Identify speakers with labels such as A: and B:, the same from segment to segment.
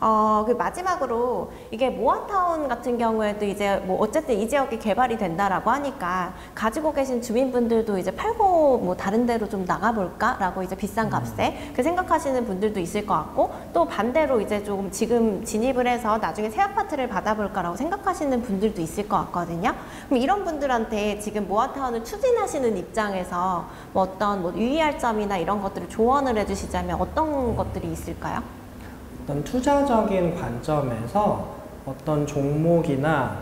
A: 어, 그 마지막으로 이게 모아타운 같은 경우에도 이제 뭐 어쨌든 이 지역이 개발이 된다라고 하니까 가지고 계신 주민분들도 이제 팔고 뭐 다른 데로 좀 나가볼까라고 이제 비싼 값에 그 생각하시는 분들도 있을 것 같고 또 반대로 이제 좀 지금 진입을 해서 나중에 새 아파트를 받아볼까라고 생각하시는 분들도 있을 것 같거든요. 그럼 이런 분들한테 지금 모아타운을 추진하시는 입장에서 뭐 어떤 뭐 유의할 점이나 이런 것들을 조언을 해주시자면 어떤 것들이 있을까요?
B: 어떤 투자적인 관점에서 어떤 종목이나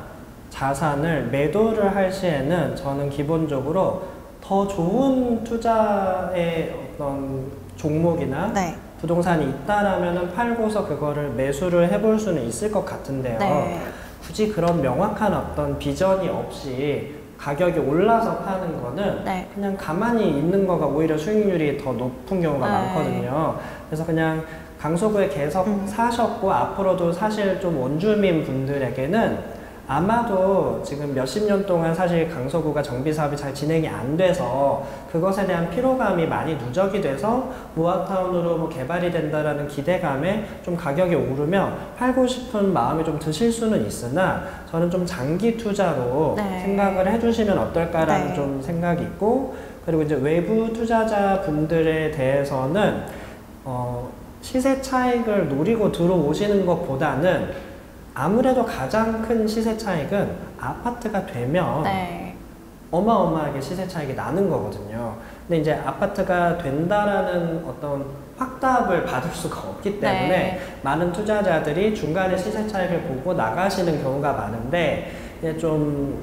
B: 자산을 매도를 할 시에는 저는 기본적으로 더 좋은 투자의 어떤 종목이나
A: 네.
B: 부동산이 있다라면 팔고서 그거를 매수를 해볼 수는 있을 것 같은데요.
A: 네.
B: 굳이 그런 명확한 어떤 비전이 없이 가격이 올라서 파는 거는
A: 네.
B: 그냥 가만히 있는 거가 오히려 수익률이 더 높은 경우가
A: 네.
B: 많거든요. 그래서 그냥 강서구에 계속
A: 음.
B: 사셨고 앞으로도 사실 좀 원주민 분들에게는 아마도 지금 몇십 년 동안 사실 강서구가 정비 사업이 잘 진행이 안 돼서 그것에 대한 피로감이 많이 누적이 돼서 모아타운으로 뭐 개발이 된다라는 기대감에 좀 가격이 오르면 팔고 싶은 마음이 좀 드실 수는 있으나 저는 좀 장기 투자로
A: 네.
B: 생각을 해주시면 어떨까라는
A: 네.
B: 좀 생각이 있고 그리고 이제 외부 투자자 분들에 대해서는 어, 시세 차익을 노리고 들어오시는 것보다는 아무래도 가장 큰 시세 차익은 아파트가 되면
A: 네.
B: 어마어마하게 시세 차익이 나는 거거든요. 근데 이제 아파트가 된다라는 어떤 확답을 받을 수가 없기 때문에
A: 네.
B: 많은 투자자들이 중간에 시세 차익을 보고 나가시는 경우가 많은데 좀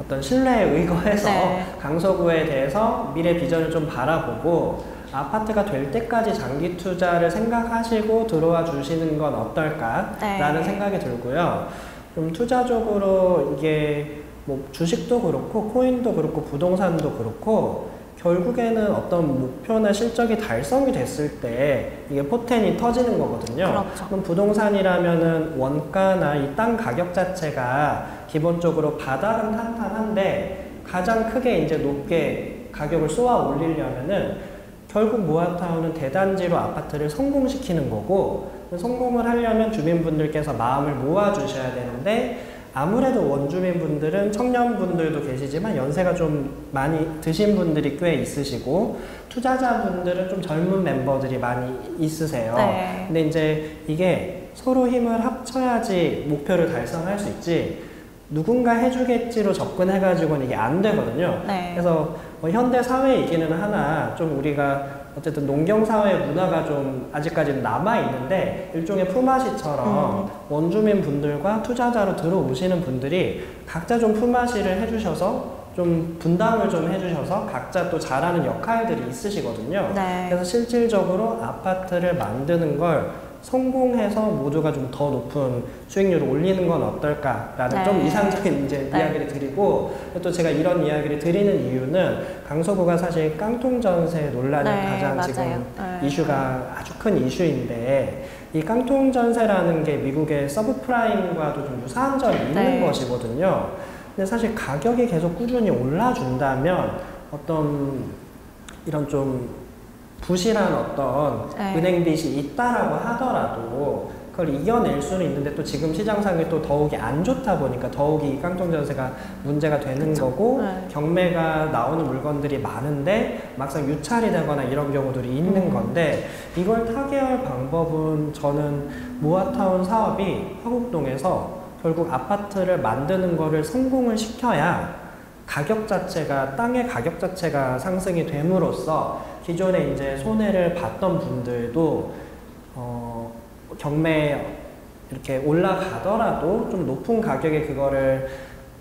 B: 어떤 신뢰에 의거해서
A: 네.
B: 강서구에 대해서 미래 비전을 좀 바라보고 아파트가 될 때까지 장기 투자를 생각하시고 들어와 주시는 건 어떨까라는
A: 네.
B: 생각이 들고요. 좀 투자적으로 이게 뭐 주식도 그렇고 코인도 그렇고 부동산도 그렇고 결국에는 어떤 목표나 실적이 달성이 됐을 때 이게 포텐이 터지는 거거든요.
A: 그렇죠.
B: 그럼 부동산이라면은 원가나 이 땅 가격 자체가 기본적으로 바닥은 탄탄한데 가장 크게 이제 높게 가격을 쏘아 올리려면은 결국 모아타운은 대단지로 아파트를 성공시키는 거고 성공을 하려면 주민분들께서 마음을 모아 주셔야 되는데 아무래도 원주민분들은 청년분들도 계시지만 연세가 좀 많이 드신 분들이 꽤 있으시고 투자자분들은 좀 젊은 멤버들이 많이 있으세요.
A: 네.
B: 근데 이제 이게 서로 힘을 합쳐야지 목표를 달성할 수 있지 누군가 해주겠지로 접근해가지고는 이게 안 되거든요.
A: 네.
B: 그래서 뭐 현대 사회이기는 하나 좀 우리가 어쨌든 농경 사회 문화가 좀 아직까지는 남아 있는데 일종의 품앗이처럼 원주민 분들과 투자자로 들어오시는 분들이 각자 좀 품앗이를 해주셔서 좀 분담을 좀 해주셔서 각자 또 잘하는 역할들이 있으시거든요.
A: 네.
B: 그래서 실질적으로 아파트를 만드는 걸 성공해서 모두가 좀 더 높은 수익률을 올리는 건 어떨까라는
A: 네.
B: 좀 이상적인 이제
A: 네.
B: 이야기를 드리고 또 제가 이런 이야기를 드리는 이유는 강서구가 사실 깡통 전세 논란이
A: 네,
B: 가장
A: 맞아요.
B: 지금
A: 네.
B: 이슈가 아주 큰 이슈인데 이 깡통 전세라는 게 미국의 서브프라임과도 좀 유사한 점이 있는
A: 네.
B: 것이거든요. 근데 사실 가격이 계속 꾸준히 올라준다면 어떤 이런 좀 부실한 어떤
A: 네.
B: 은행 빚이 있다라고 하더라도 그걸 이겨낼 수는 있는데 또 지금 시장 상황이 또 더욱이 안 좋다 보니까 더욱이 이 깡통 전세가 문제가 되는 거고
A: 네.
B: 경매가 나오는 물건들이 많은데 막상 유찰이 되거나 이런 경우들이 있는
A: 음.
B: 건데 이걸 타개할 방법은 저는 모아타운 사업이 화곡동에서 결국 아파트를 만드는 거를 성공을 시켜야 가격 자체가 땅의 가격 자체가 상승이 됨으로써 기존에 이제 손해를 봤던 분들도 어, 경매 이렇게 올라가더라도 좀 높은 가격에 그거를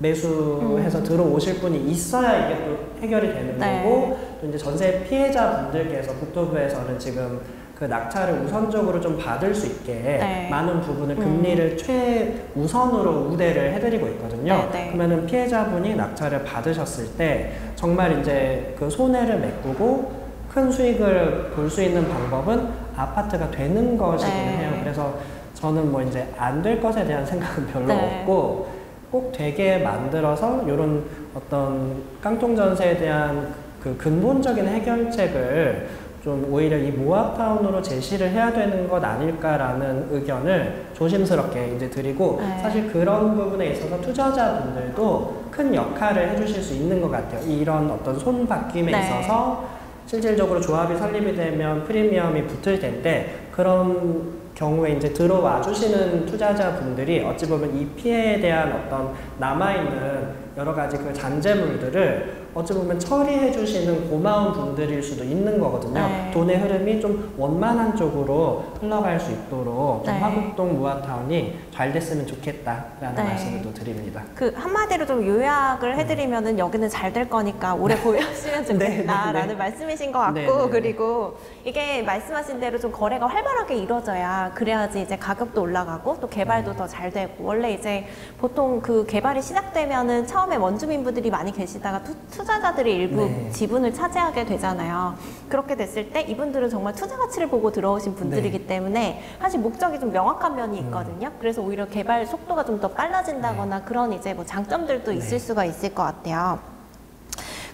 B: 매수해서 들어오실 분이 있어야 이게 또 해결이 되는
A: 네.
B: 거고 또 이제 전세 피해자 분들께서 국토부에서는 지금 그 낙찰을 우선적으로 좀 받을 수 있게
A: 네.
B: 많은 부분을
A: 음.
B: 금리를 최우선으로 우대를 해드리고 있거든요.
A: 네, 네.
B: 그러면은 피해자분이 낙찰을 받으셨을 때 정말 이제 그 손해를 메꾸고 큰 수익을 볼 수 있는 방법은 아파트가 되는 것이기는
A: 네.
B: 해요. 그래서 저는 뭐 이제 안 될 것에 대한 생각은 별로
A: 네.
B: 없고 꼭 되게 만들어서 이런 어떤 깡통 전세에 대한 그 근본적인 해결책을 좀 오히려 이 모아타운으로 제시를 해야 되는 것 아닐까라는 의견을 조심스럽게 이제 드리고
A: 네.
B: 사실 그런 부분에 있어서 투자자분들도 큰 역할을 해주실 수 있는 것 같아요. 이런 어떤 손바뀜에
A: 네.
B: 있어서 실질적으로 조합이 설립이 되면 프리미엄이 붙을 텐데 그런 경우에 이제 들어와 주시는 투자자분들이 어찌 보면 이 피해에 대한 어떤 남아있는 여러 가지 그 잔재물들을 어찌 보면 처리해 주시는 고마운 분들일 수도 있는 거거든요.
A: 네.
B: 돈의 흐름이 좀 원만한 쪽으로 흘러갈 수 있도록 좀
A: 네.
B: 화곡동 무아타운이 잘 됐으면 좋겠다라는
A: 네.
B: 말씀을 또 드립니다.
A: 그 한마디로 좀 요약을 해드리면은 여기는 잘 될 거니까 오래 보유하시면
B: 네, 네,
A: 좋겠다라는
B: 네.
A: 말씀이신 것 같고
B: 네, 네, 네.
A: 그리고 이게 말씀하신 대로 좀 거래가 활발하게 이루어져야 그래야지 이제 가격도 올라가고 또
B: 네.
A: 개발도 더 잘 되고 원래 이제 보통 그 개발이 시작되면은 처음에 원주민분들이 많이 계시다가 투, 투자자들이 일부
B: 네.
A: 지분을 차지하게 되잖아요. 그렇게 됐을 때 이분들은 정말 투자 가치를 보고 들어오신 분들이기
B: 네.
A: 때문에 사실 목적이 좀 명확한 면이
B: 음.
A: 있거든요. 그래서 오히려 개발 속도가 좀 더 빨라진다거나 그런 이제 뭐 장점들도
B: 네.
A: 있을 수가 있을 것 같아요.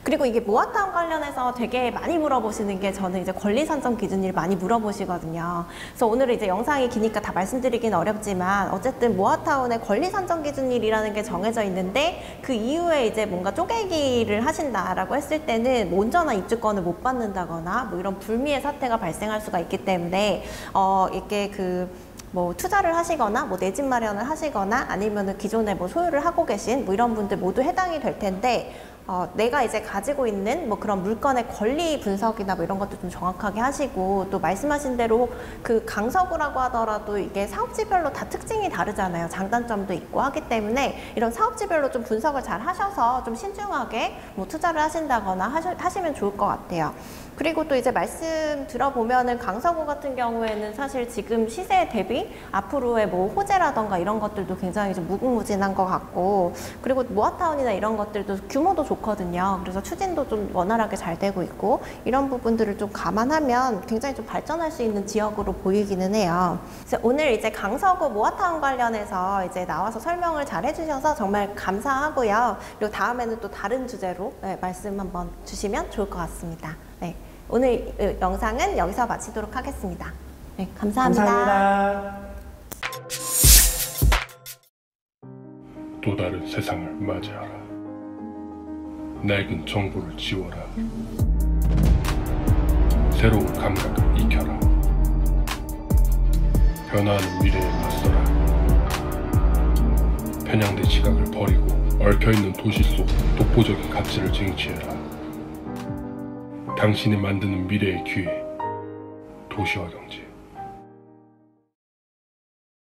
A: 그리고 이게 모아타운 관련해서 되게 많이 물어보시는 게 저는 이제 권리 선정 기준을 많이 물어보시거든요. 그래서 오늘은 이제 영상이 기니까 다 말씀드리긴 어렵지만 어쨌든 모아타운의 권리 선정 기준일이라는 게 정해져 있는데 그 이후에 이제 뭔가 쪼개기를 하신다라고 했을 때는 뭐 온전한 입주권을 못 받는다거나 뭐 이런 불미의 사태가 발생할 수가 있기 때문에 어 이게 그 뭐 투자를 하시거나 뭐 내 집 마련을 하시거나 아니면은 기존에 뭐 소유를 하고 계신 뭐 이런 분들 모두 해당이 될 텐데 어, 내가 이제 가지고 있는 뭐 그런 물건의 권리 분석이나 뭐 이런 것도 좀 정확하게 하시고 또 말씀하신 대로 그 강서구라고 하더라도 이게 사업지별로 다 특징이 다르잖아요. 장단점도 있고 하기 때문에 이런 사업지별로 좀 분석을 잘 하셔서 좀 신중하게 뭐 투자를 하신다거나 하시, 하시면 좋을 것 같아요. 그리고 또 이제 말씀 들어보면은 강서구 같은 경우에는 사실 지금 시세 대비 앞으로의 뭐 호재라던가 이런 것들도 굉장히 좀 무궁무진한 것 같고 그리고 모아타운이나 이런 것들도 규모도 좋 거든요. 그래서 추진도 좀 원활하게 잘 되고 있고 이런 부분들을 좀 감안하면 굉장히 좀 발전할 수 있는 지역으로 보이기는 해요. 오늘 이제 강서구 모아타운 관련해서 이제 나와서 설명을 잘 해주셔서 정말 감사하고요. 그리고 다음에는 또 다른 주제로 네, 말씀 한번 주시면 좋을 것 같습니다. 네. 오늘 어, 영상은 여기서 마치도록 하겠습니다. 네, 감사합니다.
B: 감사합니다.
C: 또 다른 세상을 맞이하라. 낡은 정보를 지워라. 새로운 감각을 익혀라. 변화하는 미래에 맞서라. 편향된 시각을 버리고 얽혀있는 도시 속 독보적인 가치를 쟁취해라. 당신이 만드는 미래의 기회, 도시화 경제.